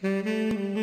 Mm-hmm.